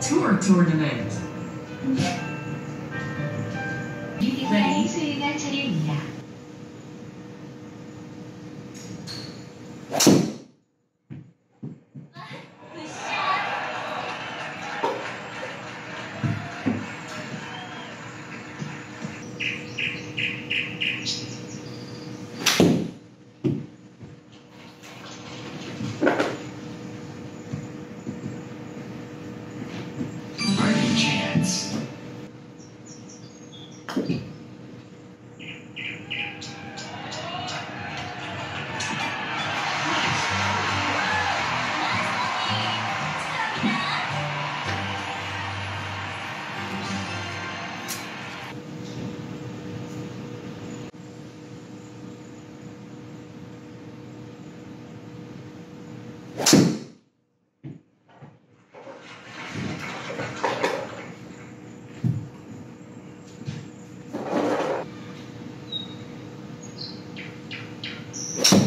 Tour Tournament. 유니콘이 수행할 차례입니다. Party you.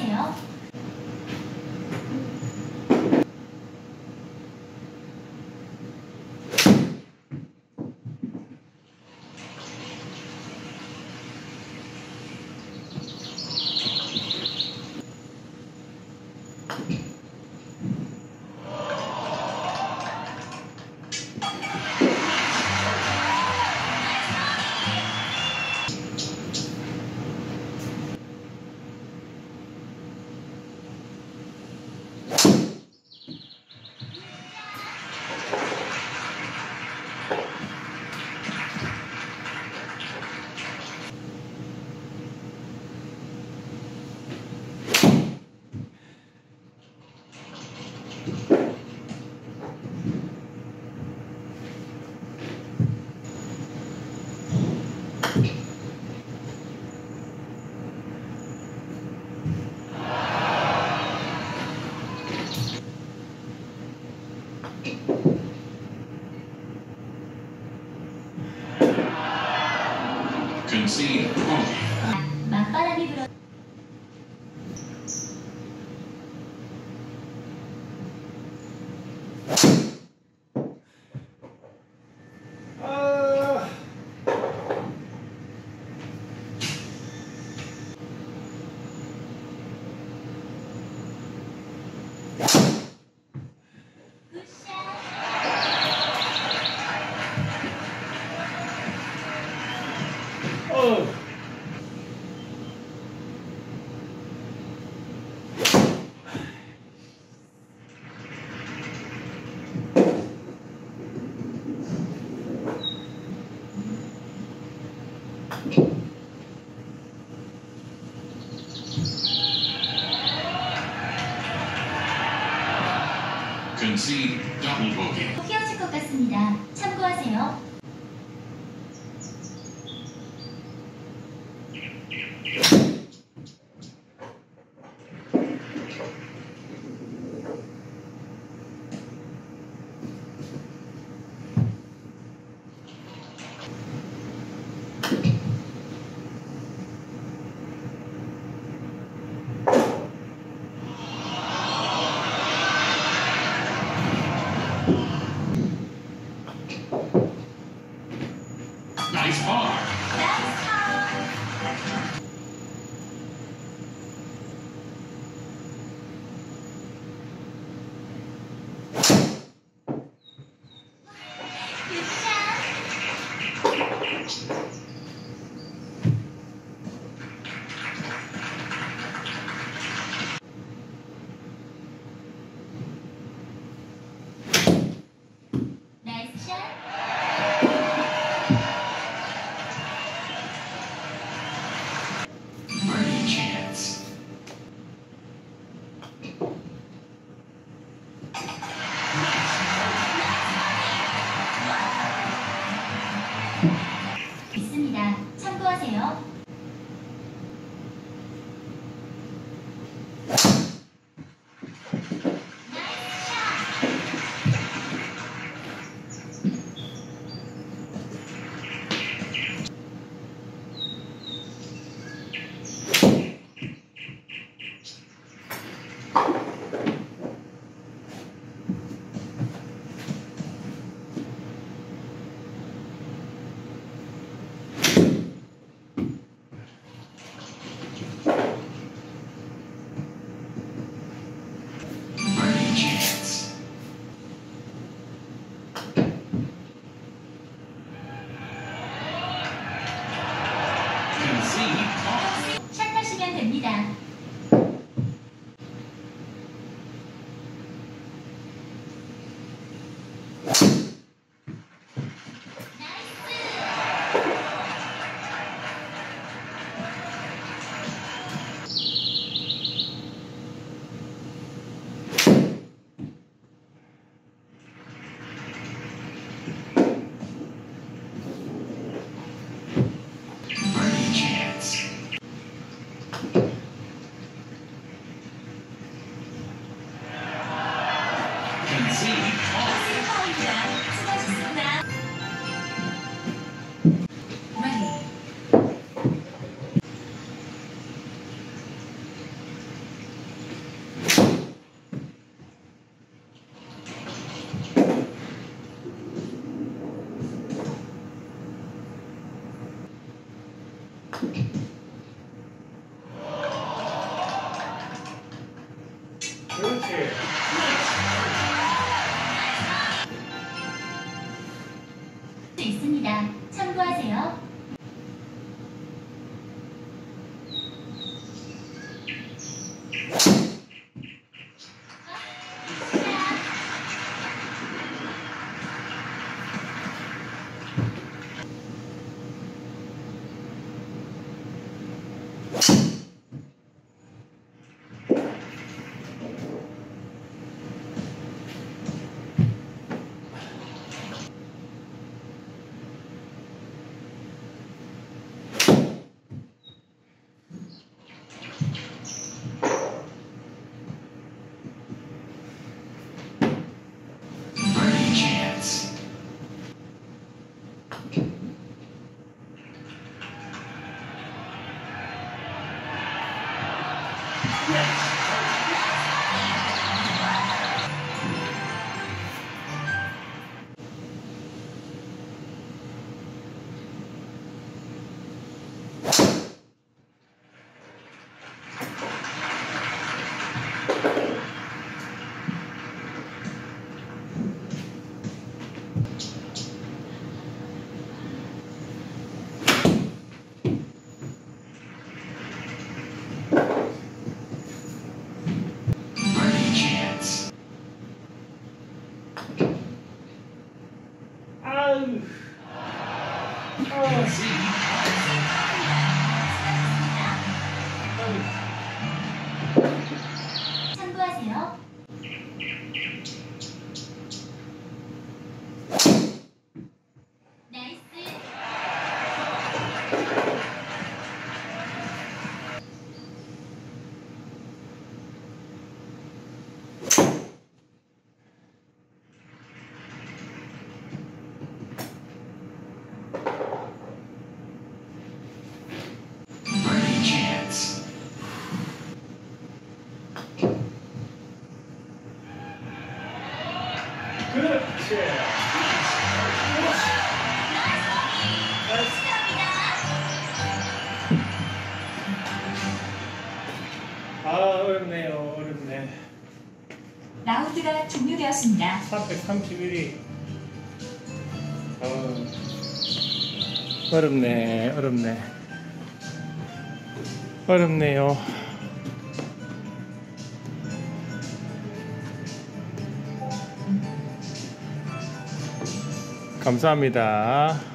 하세요. concede double bogey. 포기하실 것 같습니다. 참고하세요. Yes. 참고하세요. 라운드가 종료되었습니다. 431이. 어, 어렵네. 어렵네. 어렵네요. 감사합니다.